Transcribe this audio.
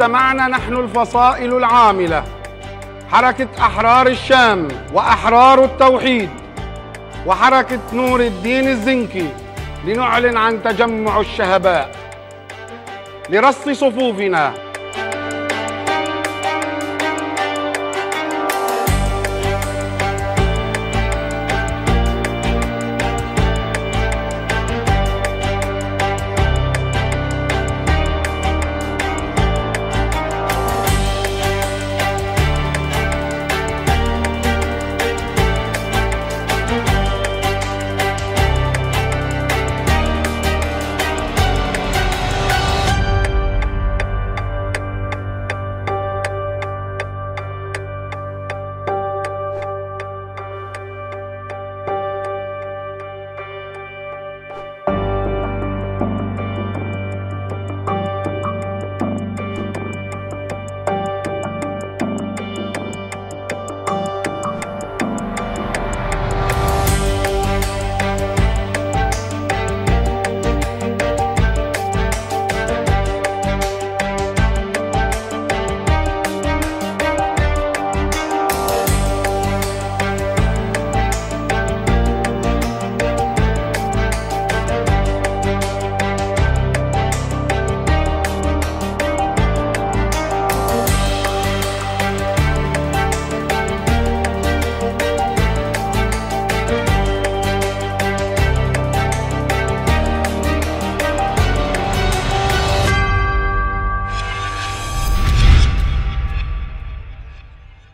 اجتمعنا نحن الفصائل العاملة. حركة أحرار الشام وأحرار التوحيد وحركة نور الدين الزنكي لنعلن عن تجمع الشهباء. لرص صفوفنا